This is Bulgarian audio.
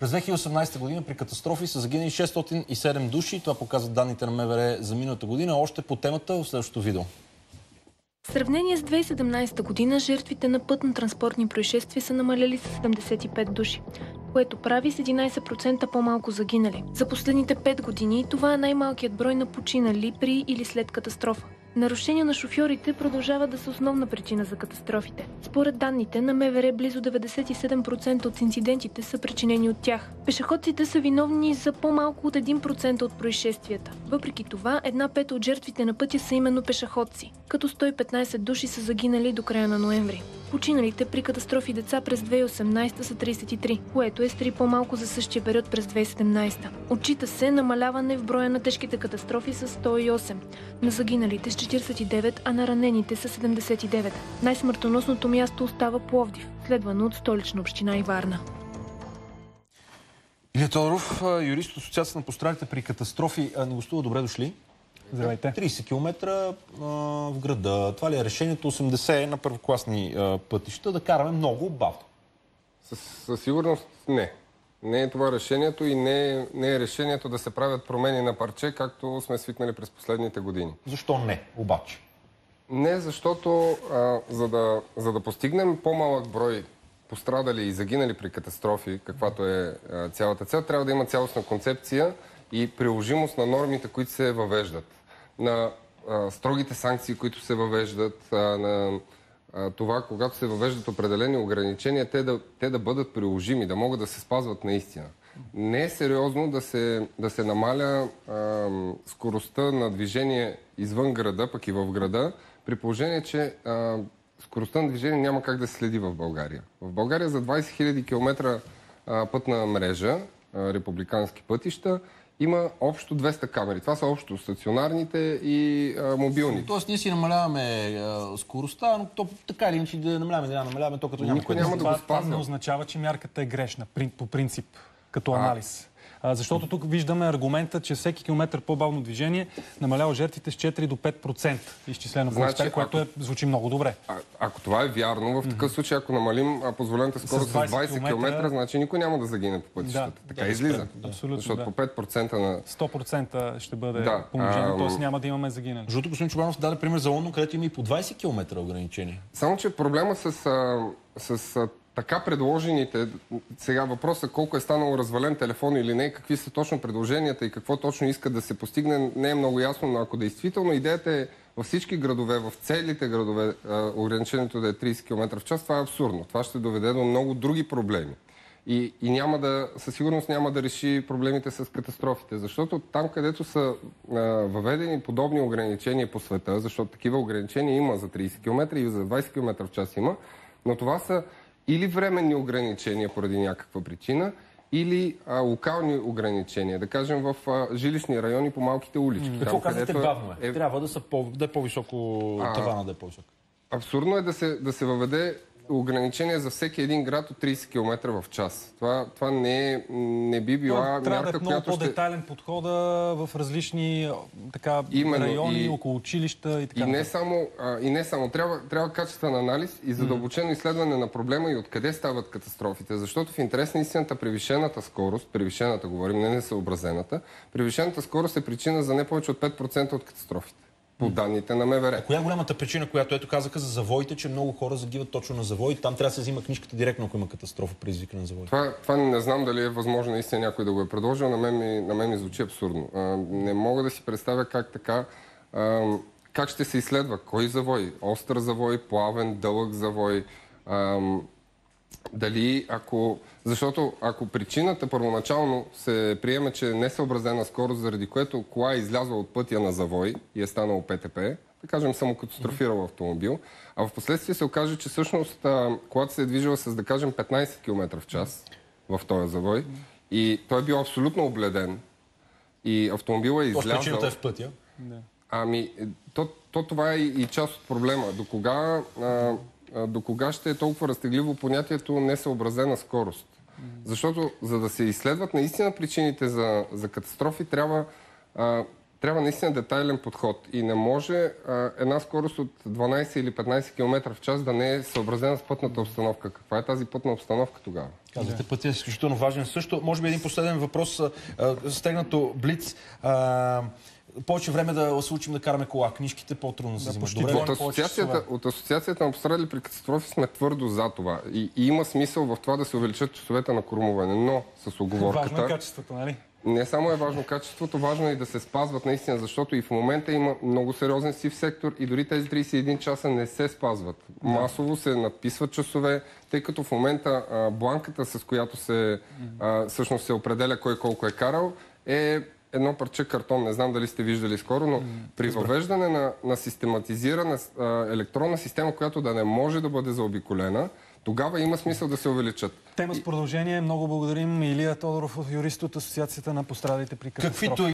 През 2018 година при катастрофи са загинали 607 души. Това показват данните на МВР за миналата година. Още по темата в следващото видео. В сравнение с 2017 година жертвите на пътно-транспортни происшествия са намалели с 75 души, което прави с 11% по-малко загинали. За последните 5 години това е най-малкият брой на починали при или след катастрофа. Нарушения на шофьорите продължават да са основна причина за катастрофите. Според данните на МВР, близо 97% от инцидентите са причинени от тях. Пешеходците са виновни за по-малко от 1% от происшествията. Въпреки това, една пета от жертвите на пътя са именно пешеходци, като 115 души са загинали до края на ноември. Починалите при катастрофи деца през 2018 са 33, което е с 3 по-малко за същия период през 2017. Отчита се намаляване в броя на тежките катастрофи с 108, на загиналите с 49, а на ранените с 79. Най-смъртоносното място остава Пловдив, следвано от столична община и Варна. Илия Тодоров, юрист от Асоциацията на пострадалите при катастрофи, не гостува. Добре дошли. Здравейте. 30 км в града. Това ли е решението 80 на първокласни а, пътища да караме много бавно? Със, със сигурност не. Не е това решението и не е, не е решението да се правят промени на парче, както сме свикнали през последните години. Защо не, обаче? Не, защото а, за, да, за да постигнем по-малък брой пострадали и загинали при катастрофи, каквато е а, цялата цел, трябва да има цялостна концепция и приложимост на нормите, които се въвеждат. На а, строгите санкции, които се въвеждат, а, на а, това, когато се въвеждат определени ограничения, те да, те да бъдат приложими, да могат да се спазват наистина. Не е сериозно да се, да се намаля а, скоростта на движение извън града, пък и в града, при положение, че а, скоростта на движение няма как да се следи в България. В България за 20 000 км пътна мрежа, републикански пътища, има общо 200 камери. Това са общо стационарните и а, мобилни. Тоест ние си намаляваме а, скоростта, но то така или иначе да намаляваме, да намаляваме, то като няма Никой няма да това, го това не спазва. означава, че мярката е грешна по принцип, като анализ. А, защото тук виждаме аргумента, че всеки километър по-бавно движение намалява жертвите с 4 до 5% изчислено Значи, значи, което е, звучи много добре. А, ако това е вярно, в такъв случай, ако намалим а, позволената скорост с 20, 20 км, километра, значи никой няма да загине по пътищата. Да, така да, излиза. Абсолютно, Защото да. по 5% на... 100% ще бъде Да, положението, ам, т.е. няма да имаме загинали. Защото господин Чубанов даде пример за Лондон, където има и по 20 км ограничение. Само, че проблема с, а, с а, така предложените, сега въпросът колко е станало развален телефон или не, какви са точно предложенията и какво точно иска да се постигне, не е много ясно, но ако действително идеята е във всички градове, в целите градове, ограничението да е 30 км в час, това е абсурдно. Това ще доведе до много други проблеми. И, и няма да, със сигурност няма да реши проблемите с катастрофите. Защото там, където са а, въведени подобни ограничения по света, защото такива ограничения има за 30 км и за 20 км в час има, но това са или временни ограничения поради някаква причина, или а, локални ограничения. Да кажем в а, жилищни райони по малките улички. Какво Там, казвате бавно е? Трябва да, са по, да е по-високо А. тавана, да е по-висок. Абсурдно е да се, да се въведе ограничение за всеки един град от 30 км в час. Това, това не, е, не би била Трябва да е мярка, много ще... по-детайлен подхода в различни така, Именно, райони, и- около училища и така И не само, а, и не само. Трябва, трябва качествен анализ и задълбочено изследване на проблема и откъде стават катастрофите. Защото в интерес на истината превишената скорост, превишената говорим, не несъобразената, превишената скорост е причина за не повече от 5% от катастрофите. По данните на МВР. Коя е голямата причина, която ето казаха за завоите, че много хора загиват точно на завой? Там трябва да се взима книжката директно, ако има катастрофа предизвикана на завой. Това, това не знам дали е възможно наистина някой да го е предложил. На мен ми, на мен ми звучи абсурдно. А, не мога да си представя как така. А, как ще се изследва? Кой завой? Остър завой, плавен, дълъг завой? А, дали ако... Защото ако причината първоначално се приеме, че е несъобразена скорост, заради което кола е излязла от пътя на завой и е станало ПТП, да кажем само катастрофирал автомобил, а в последствие се окаже, че всъщност колата се е движила с, да кажем, 15 км в час в този завой и той е бил абсолютно обледен и автомобилът е Тоест излязъл... причината е в пътя. Ами, то, то това е и част от проблема. До кога, а, до кога ще е толкова разтегливо понятието несъобразена скорост? Защото, за да се изследват наистина причините за, за катастрофи, трябва а, трябва наистина детайлен подход и не може а, една скорост от 12 или 15 км в час да не е съобразена с пътната обстановка. Каква е тази пътна обстановка тогава? Казвате, пътя е изключително важен. Също, може би един последен въпрос, а, стегнато Блиц. А, повече време да се учим да караме кола. Книжките по-трудно се взимат. Добре. От асоциацията, от асоциацията на пострадали при катастрофи сме твърдо за това. И, и има смисъл в това да се увеличат часовете на кормуване, но с Важно е оговорката. качеството, нали? Не само е важно качеството, важно е и да се спазват наистина, защото и в момента има много сериозен сив сектор и дори тези 31 часа не се спазват. Масово се надписват часове, тъй като в момента а, бланката, с която се, а, всъщност се определя кой колко е карал, е едно парче картон. Не знам дали сте виждали скоро, но при въвеждане на, на систематизирана а, електронна система, която да не може да бъде заобиколена, тогава има смисъл да се увеличат. Тема с продължение. Много благодарим Илия Тодоров, юрист от Асоциацията на пострадалите при катастрофи. Каквито